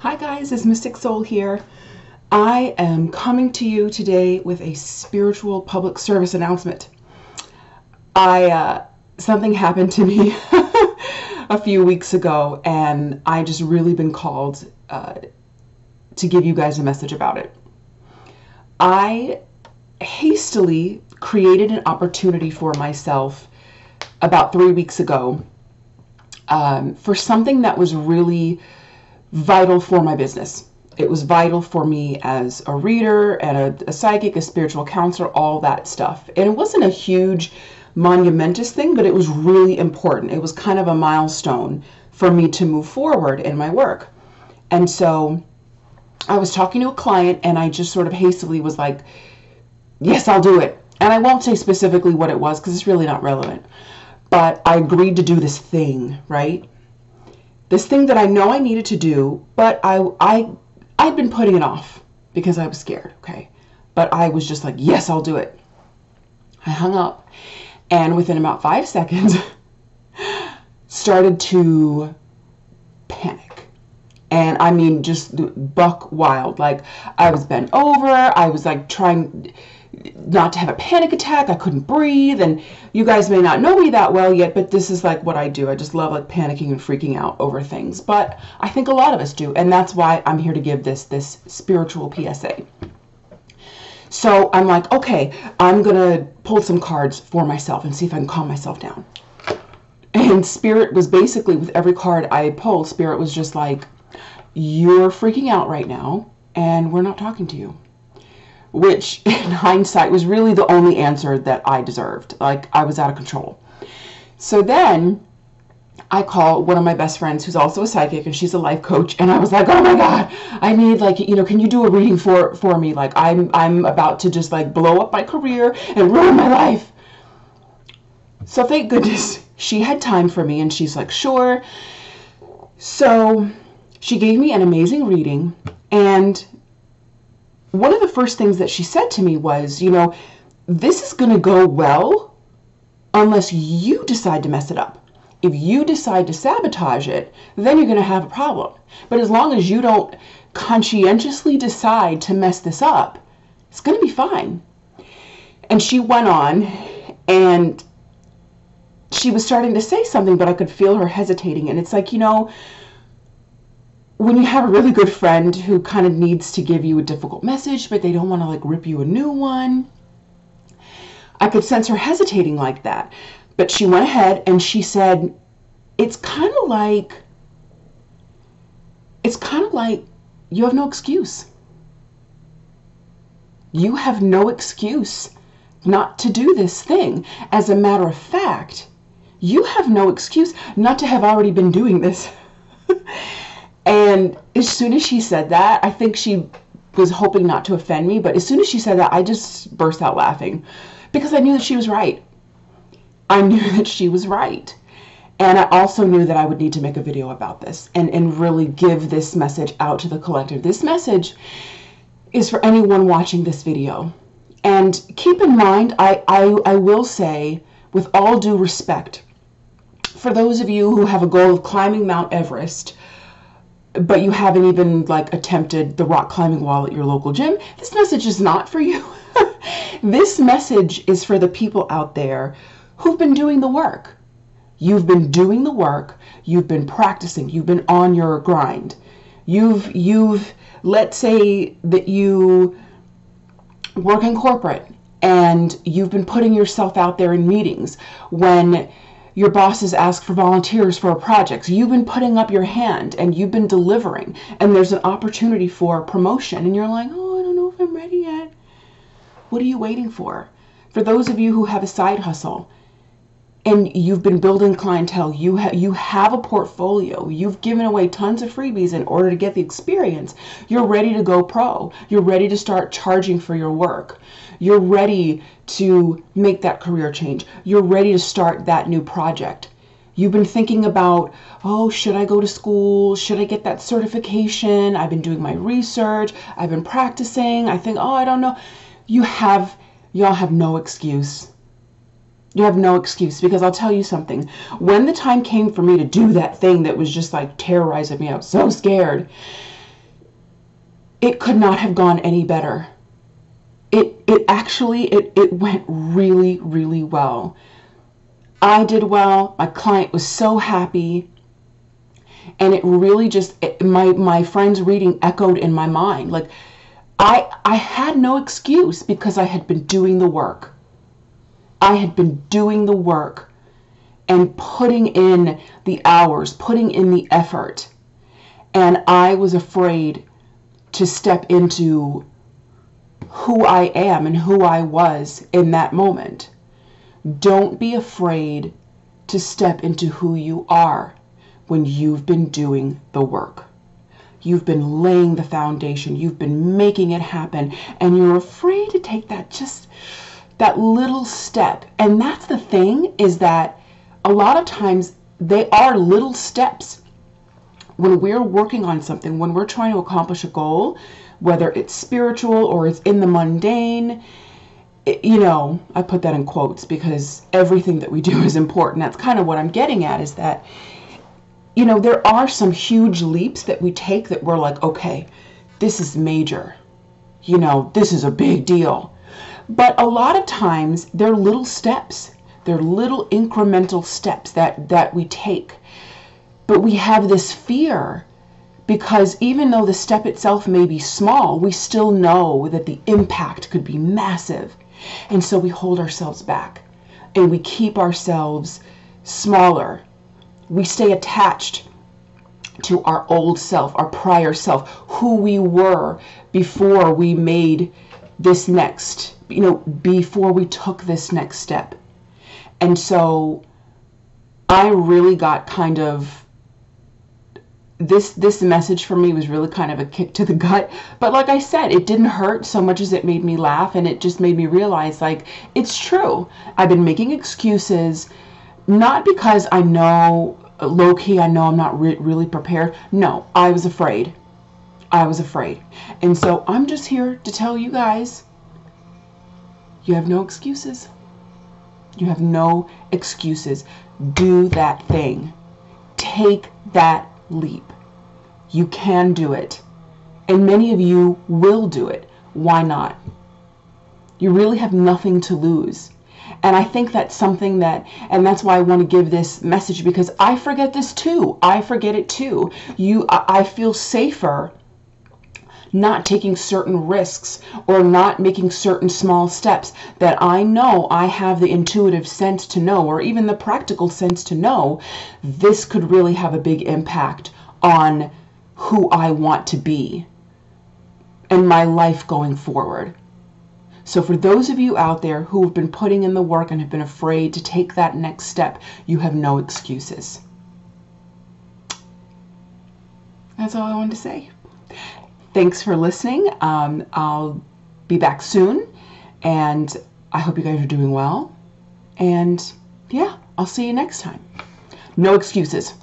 Hi guys, it's Mystic Soul here. I am coming to you today with a spiritual public service announcement. I uh, something happened to me a few weeks ago, and I just really been called uh, to give you guys a message about it. I hastily created an opportunity for myself about three weeks ago um, for something that was really vital for my business. It was vital for me as a reader and a, a psychic, a spiritual counselor, all that stuff. And it wasn't a huge, monumentous thing, but it was really important. It was kind of a milestone for me to move forward in my work. And so I was talking to a client and I just sort of hastily was like, yes, I'll do it. And I won't say specifically what it was because it's really not relevant. But I agreed to do this thing, right? This thing that I know I needed to do, but I I I'd been putting it off because I was scared, okay? But I was just like, "Yes, I'll do it." I hung up and within about 5 seconds started to panic. And I mean just buck wild. Like I was bent over, I was like trying not to have a panic attack. I couldn't breathe. And you guys may not know me that well yet, but this is like what I do. I just love like panicking and freaking out over things. But I think a lot of us do. And that's why I'm here to give this this spiritual PSA. So I'm like, okay, I'm going to pull some cards for myself and see if I can calm myself down. And Spirit was basically, with every card I pulled, Spirit was just like, you're freaking out right now, and we're not talking to you which in hindsight was really the only answer that I deserved. Like I was out of control. So then I call one of my best friends who's also a psychic and she's a life coach and I was like, "Oh my god, I need like, you know, can you do a reading for for me? Like I'm I'm about to just like blow up my career and ruin my life." So thank goodness she had time for me and she's like, "Sure." So she gave me an amazing reading and one of the first things that she said to me was, you know, this is going to go well unless you decide to mess it up. If you decide to sabotage it, then you're going to have a problem. But as long as you don't conscientiously decide to mess this up, it's going to be fine. And she went on and she was starting to say something, but I could feel her hesitating. And it's like, you know, when you have a really good friend who kind of needs to give you a difficult message, but they don't want to like rip you a new one, I could sense her hesitating like that. But she went ahead and she said, It's kind of like, it's kind of like you have no excuse. You have no excuse not to do this thing. As a matter of fact, you have no excuse not to have already been doing this. And as soon as she said that, I think she was hoping not to offend me, but as soon as she said that, I just burst out laughing because I knew that she was right. I knew that she was right. And I also knew that I would need to make a video about this and, and really give this message out to the collective. This message is for anyone watching this video. And keep in mind, I, I, I will say, with all due respect, for those of you who have a goal of climbing Mount Everest, but you haven't even like attempted the rock climbing wall at your local gym, this message is not for you. this message is for the people out there who've been doing the work. You've been doing the work, you've been practicing, you've been on your grind. You've you've let's say that you work in corporate and you've been putting yourself out there in meetings when your bosses ask for volunteers for a project. You've been putting up your hand and you've been delivering, and there's an opportunity for promotion, and you're like, oh, I don't know if I'm ready yet. What are you waiting for? For those of you who have a side hustle and you've been building clientele, you, ha- you have a portfolio, you've given away tons of freebies in order to get the experience, you're ready to go pro. You're ready to start charging for your work. You're ready to make that career change. You're ready to start that new project. You've been thinking about, oh, should I go to school? Should I get that certification? I've been doing my research. I've been practicing. I think, oh, I don't know. You have, y'all have no excuse. You have no excuse because I'll tell you something. When the time came for me to do that thing that was just like terrorizing me, I was so scared. it could not have gone any better. It, it actually, it, it went really, really well. I did well. My client was so happy. And it really just, it, my, my friend's reading echoed in my mind. Like, I, I had no excuse because I had been doing the work. I had been doing the work and putting in the hours, putting in the effort. And I was afraid to step into who I am and who I was in that moment. Don't be afraid to step into who you are when you've been doing the work. You've been laying the foundation, you've been making it happen, and you're afraid to take that just that little step. And that's the thing is that a lot of times they are little steps. When we're working on something, when we're trying to accomplish a goal, whether it's spiritual or it's in the mundane, it, you know, I put that in quotes because everything that we do is important. That's kind of what I'm getting at is that you know, there are some huge leaps that we take that we're like, okay, this is major. You know, this is a big deal. But a lot of times they're little steps. They're little incremental steps that, that we take. But we have this fear because even though the step itself may be small, we still know that the impact could be massive. And so we hold ourselves back and we keep ourselves smaller we stay attached to our old self, our prior self, who we were before we made this next, you know, before we took this next step. And so I really got kind of this this message for me was really kind of a kick to the gut but like i said it didn't hurt so much as it made me laugh and it just made me realize like it's true i've been making excuses not because I know low key, I know I'm not re- really prepared. No, I was afraid. I was afraid. And so I'm just here to tell you guys you have no excuses. You have no excuses. Do that thing. Take that leap. You can do it. And many of you will do it. Why not? You really have nothing to lose. And I think that's something that, and that's why I want to give this message because I forget this too. I forget it too. You, I feel safer not taking certain risks or not making certain small steps that I know I have the intuitive sense to know, or even the practical sense to know, this could really have a big impact on who I want to be and my life going forward. So, for those of you out there who have been putting in the work and have been afraid to take that next step, you have no excuses. That's all I wanted to say. Thanks for listening. Um, I'll be back soon, and I hope you guys are doing well. And yeah, I'll see you next time. No excuses.